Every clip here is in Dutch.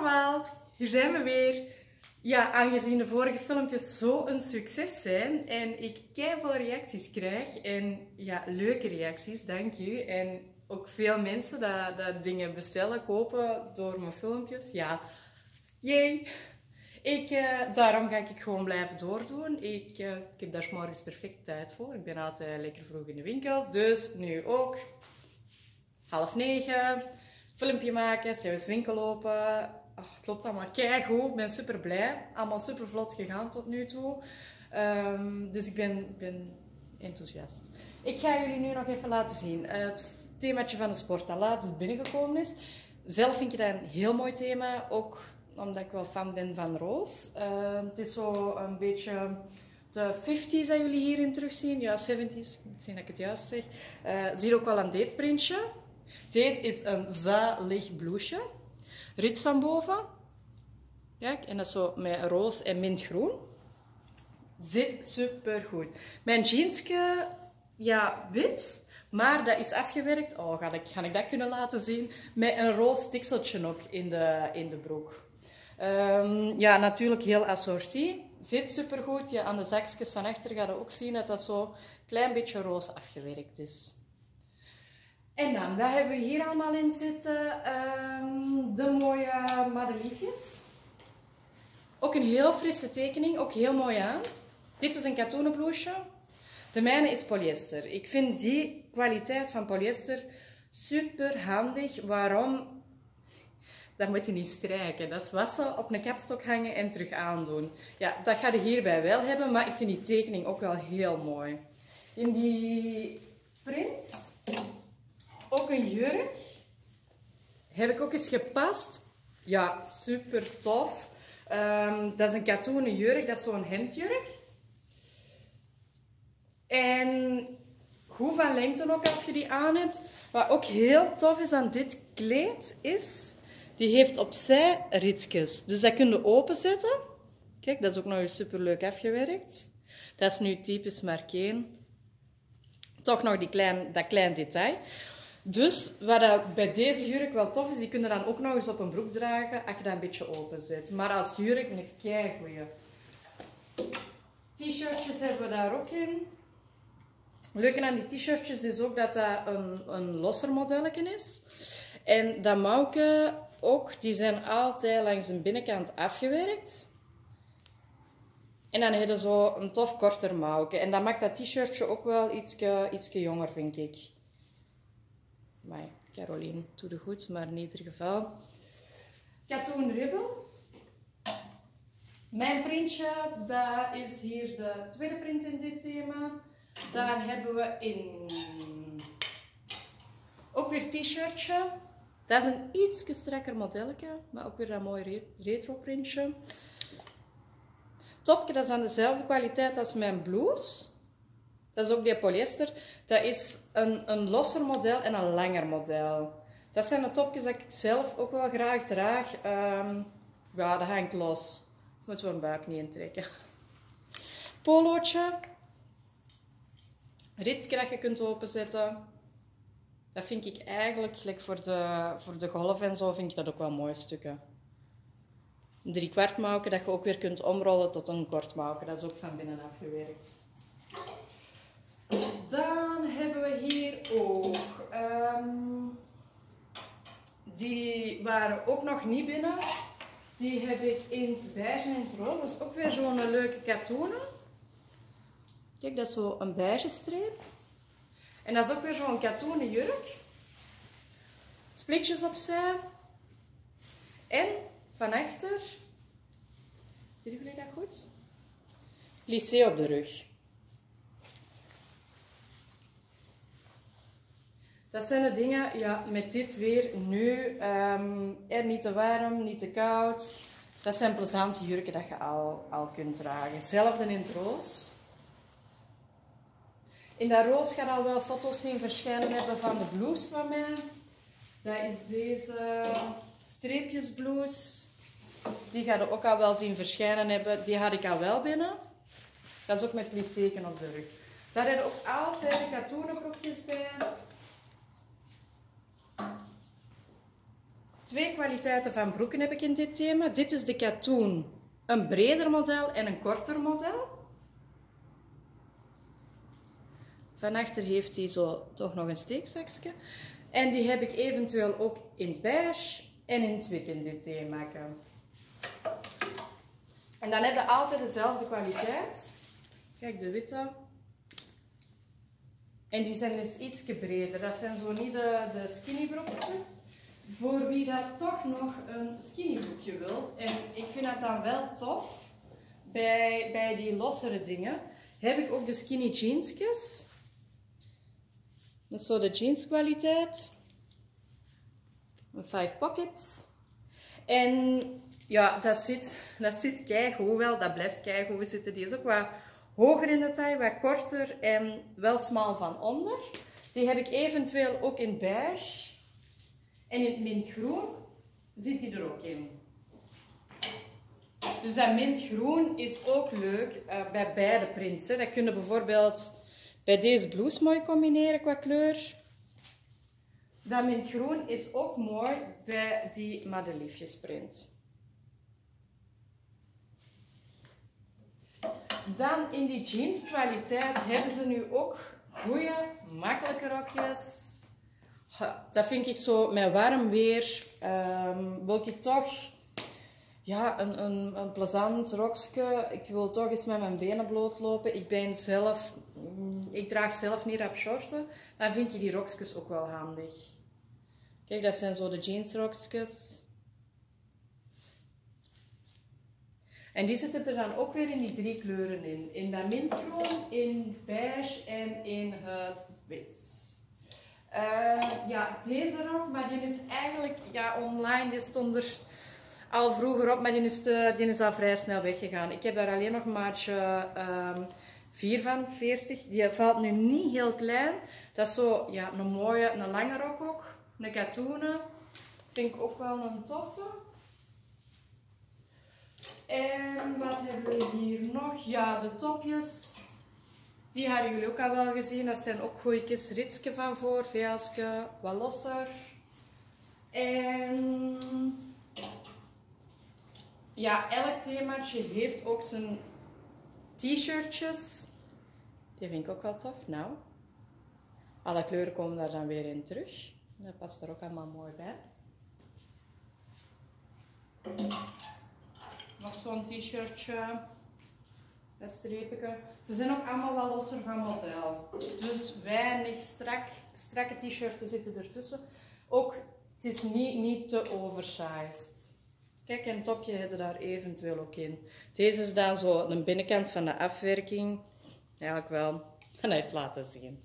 allemaal, hier zijn we weer. Ja, aangezien de vorige filmpjes zo een succes zijn en ik veel reacties krijg en ja, leuke reacties, dank u. En ook veel mensen dat, dat dingen bestellen, kopen door mijn filmpjes. Ja, jee. Ik, uh, daarom ga ik gewoon blijven doordoen. Ik, uh, ik heb daar morgens perfect tijd voor. Ik ben altijd lekker vroeg in de winkel. Dus nu ook. Half negen filmpje maken, CWS winkel lopen. Ach, het loopt allemaal keigoed. Ik ben super blij. Allemaal super vlot gegaan tot nu toe. Um, dus ik ben, ben enthousiast. Ik ga jullie nu nog even laten zien. Uh, het themaatje van de sport dat laatst binnengekomen is. Zelf vind je dat een heel mooi thema. Ook omdat ik wel fan ben van roos. Uh, het is zo een beetje de 50s dat jullie hierin terugzien. Ja, 70s. Ik dat ik het juist zeg. Uh, zie ook wel een dateprintje. Deze is een zalig blouseje. Rits van boven. Kijk, en dat is zo met roos en mintgroen. Zit super goed. Mijn jeansje, ja, wit. Maar dat is afgewerkt. Oh, ga ik, ga ik dat kunnen laten zien? Met een roos stikseltje ook in de, in de broek. Um, ja, natuurlijk heel assortie. Zit super goed. Ja, aan de zakjes van achter ga je ook zien dat dat zo een klein beetje roos afgewerkt is. En dan, wat hebben we hier allemaal in zitten? Um, de mooie madeliefjes. Ook een heel frisse tekening, ook heel mooi aan. Dit is een katoenen blouseje. De mijne is polyester. Ik vind die kwaliteit van polyester super handig. Waarom? Dat moet je niet strijken. Dat is wassen, op een kapstok hangen en terug aandoen. Ja, dat ga je hierbij wel hebben, maar ik vind die tekening ook wel heel mooi. In die print ook een jurk. Heb ik ook eens gepast. Ja, super tof. Um, dat is een katoenen jurk, dat is zo'n hemdjurk. En goed van lengte ook als je die aan hebt. Wat ook heel tof is aan dit kleed is, die heeft opzij ritsjes. Dus dat kun je openzetten. Kijk, dat is ook nog eens super leuk afgewerkt. Dat is nu typisch Markeen. Toch nog die klein, dat klein detail. Dus wat bij deze jurk wel tof is, die kun je dan ook nog eens op een broek dragen als je dat een beetje open zet. Maar als jurk een goeie. T-shirtjes hebben we daar ook in. Het leuke aan die t-shirtjes is ook dat dat een, een losser modelletje is. En dat mouwke ook, die zijn altijd langs de binnenkant afgewerkt. En dan heb je zo een tof korter mouwke. En dat maakt dat t-shirtje ook wel iets jonger, vind ik. Maar Caroline doet het goed, maar in ieder geval. Katoen ribbel. Mijn printje, dat is hier de tweede print in dit thema. Daar hebben we in ook weer t-shirtje. Dat is een iets strakker modelletje, maar ook weer een mooi retro printje. Topje, dat is aan dezelfde kwaliteit als mijn blouse. Dat is ook die polyester. Dat is een, een losser model en een langer model. Dat zijn de topjes dat ik zelf ook wel graag draag. Um, ja, dat hangt los. Moeten we een buik niet intrekken. Polootje. Ritsje dat je kunt openzetten. Dat vind ik eigenlijk, like voor, de, voor de golf en zo, vind ik dat ook wel mooie stukken. Een drie kwart mouwen dat je ook weer kunt omrollen tot een kort. Dat is ook van binnen afgewerkt. Dan hebben we hier ook... Um, die waren ook nog niet binnen. Die heb ik in het beige en het roze. Dat is ook weer zo'n leuke katoenen. Kijk, dat is zo een beige streep. En dat is ook weer zo'n katoenen jurk. Splitjes opzij. En van achter, zien jullie dat goed? Plissé op de rug. Dat zijn de dingen, ja, met dit weer nu, er niet te warm, niet te koud. Dat zijn plezante jurken dat je al, al kunt dragen. Hetzelfde in het roos. In dat roos ga je al wel foto's zien verschijnen hebben van de blouse van mij. Dat is deze streepjesblouse. Die ga je ook al wel zien verschijnen hebben. Die had ik al wel binnen. Dat is ook met plisseken op de rug. Daar heb ook altijd de katoenen broekjes bij. Twee kwaliteiten van broeken heb ik in dit thema. Dit is de katoen, een breder model en een korter model. Van achter heeft hij zo toch nog een steekzakje. En die heb ik eventueel ook in het beige en in het wit in dit thema. En dan heb je altijd dezelfde kwaliteit. Kijk, de witte. En die zijn dus iets breder. Dat zijn zo niet de, de skinny broekjes. Voor wie dat toch nog een skinny broekje wilt. En ik vind dat dan wel tof. Bij, bij die lossere dingen heb ik ook de skinny jeansjes. Dat is zo de jeans kwaliteit. Five pockets. En ja, dat zit, dat zit keigoed wel. Dat blijft keigoed zitten. Die is ook wat hoger in de taille, wat korter en wel smal van onder. Die heb ik eventueel ook in beige. En in het mintgroen zit die er ook in. Dus dat mintgroen is ook leuk uh, bij beide prints. Hè. Dat kunnen bijvoorbeeld bij deze blouse mooi combineren qua kleur. Dat mintgroen is ook mooi bij die madeliefjesprint. Dan in die jeans kwaliteit hebben ze nu ook goede, makkelijke rokjes. Dat vind ik zo met warm weer. Um, wil ik toch ja, een, een, een plezant rokje. Ik wil toch eens met mijn benen blootlopen. Ik ben zelf, mm, ik draag zelf niet rap shorten. Dan vind je die rokjes ook wel handig. Kijk, dat zijn zo de jeansrokjes. En die zitten er dan ook weer in die drie kleuren in. In dat mintgroen, in beige en in het wit. Uh, ja, deze rok, maar die is eigenlijk ja, online, die stond er al vroeger op, maar die is, te, die is al vrij snel weggegaan. Ik heb daar alleen nog maatje um, 4 van, 40. Die valt nu niet heel klein. Dat is zo ja, een mooie, een lange rok ook. Een katoenen. Ik ook wel een toffe. En wat hebben we hier nog? Ja, de topjes. Die hebben jullie ook al wel gezien. Dat zijn ook gooitjes. Ritske van voor, veelske, wat. En ja, elk themaatje heeft ook zijn t-shirtjes. Die vind ik ook wel tof. Nou, alle kleuren komen daar dan weer in terug. Dat past er ook allemaal mooi bij. Nog zo'n t-shirtje. Met strepen. Ze zijn ook allemaal wel losser van model. Dus weinig strak, strakke t-shirts zitten ertussen. Ook, het is niet, niet te oversized. Kijk, een topje hebben daar eventueel ook in. Deze is dan zo de binnenkant van de afwerking. Eigenlijk wel. En hij is laten zien.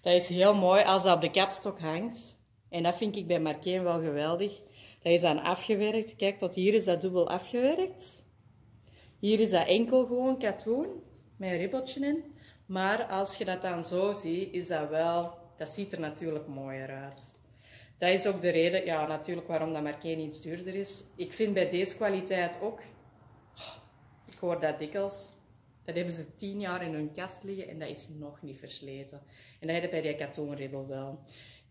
Dat is heel mooi als dat op de kapstok hangt. En dat vind ik bij Markeen wel geweldig. Dat is dan afgewerkt. Kijk, tot hier is dat dubbel afgewerkt. Hier is dat enkel gewoon katoen met een ribbeltje in. Maar als je dat dan zo ziet, is dat wel... Dat ziet er natuurlijk mooier uit. Dat is ook de reden, ja, natuurlijk waarom dat Marqueen iets duurder is. Ik vind bij deze kwaliteit ook... Oh, ik hoor dat dikwijls. Dat hebben ze tien jaar in hun kast liggen en dat is nog niet versleten. En dat heb je bij die katoenribbel wel.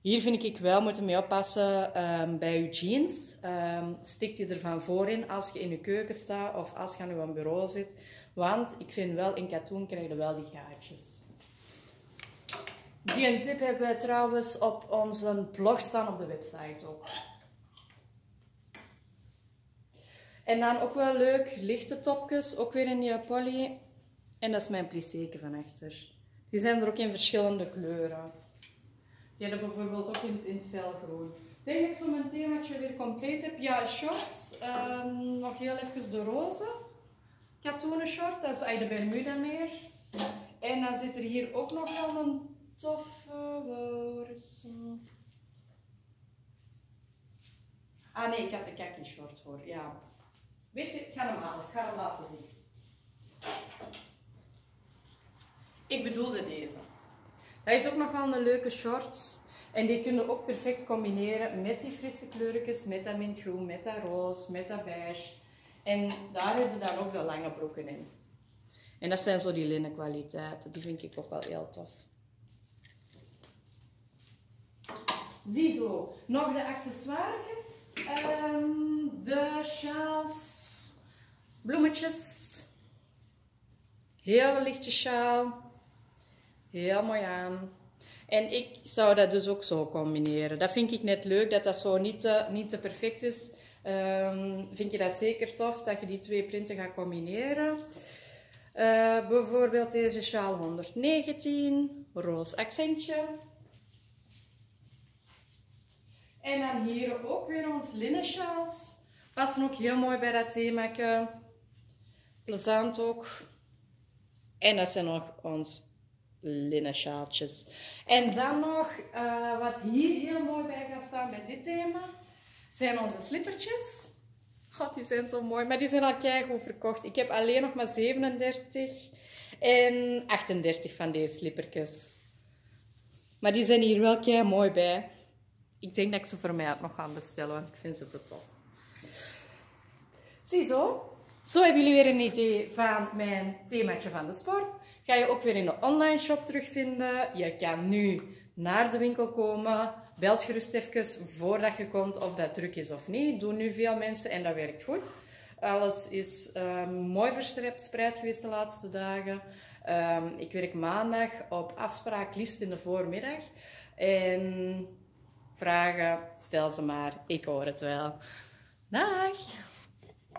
Hier vind ik wel, moeten mee oppassen um, bij je jeans. Um, stikt je er van voor in als je in je keuken staat of als je aan je bureau zit. Want ik vind wel, in katoen krijg je wel die gaatjes. Die een tip hebben we trouwens op onze blog staan op de website ook. En dan ook wel leuk, lichte topjes, ook weer in die poly. En dat is mijn plisseke van achter. Die zijn er ook in verschillende kleuren. Die hebben bijvoorbeeld ook in, in het. Ik denk dat ik zo mijn themaatje weer compleet heb. Ja, shorts. Um, nog heel even de roze. Katoenen short, dat is eigenlijk de Bermuda meer. En dan zit er hier ook nog wel een toffe... Ah nee, ik had de kaki short voor. Ja. Weet je, ik ga hem halen. Ik ga hem laten zien. Ik bedoelde deze. Dat is ook nog wel een leuke short. En die kunnen ook perfect combineren met die frisse kleurtjes, met dat mintgroen, met dat roze, met dat beige. En daar heb je dan ook de lange broeken in. En dat zijn zo die linnen kwaliteiten. Die vind ik ook wel heel tof. Ziezo, nog de accessoires. Ehm, de sjaals, bloemetjes. Hele lichte sjaal. Heel mooi aan. En ik zou dat dus ook zo combineren. Dat vind ik net leuk, dat dat zo niet te, niet te perfect is. Um, vind je dat zeker tof, dat je die twee printen gaat combineren. Uh, bijvoorbeeld deze sjaal 119, roos accentje. En dan hier ook weer ons linnen sjaals. Passen ook heel mooi bij dat thema. Plezant ook. En dat zijn nog ons linnen sjaaltjes. En dan nog, uh, wat hier heel mooi bij gaat staan bij dit thema, zijn onze slippertjes. God, die zijn zo mooi. Maar die zijn al goed verkocht. Ik heb alleen nog maar 37 en 38 van deze slippertjes. Maar die zijn hier wel kei mooi bij. Ik denk dat ik ze voor mij ook nog ga bestellen, want ik vind ze te tof. Ziezo. Zo hebben jullie weer een idee van mijn themaatje van de sport. Ga je ook weer in de online shop terugvinden. Je kan nu naar de winkel komen. Belt gerust even voordat je komt of dat druk is of niet. Doen nu veel mensen en dat werkt goed. Alles is uh, mooi verspreid geweest de laatste dagen. Um, ik werk maandag op afspraak, liefst in de voormiddag. En vragen, stel ze maar. Ik hoor het wel. Dag!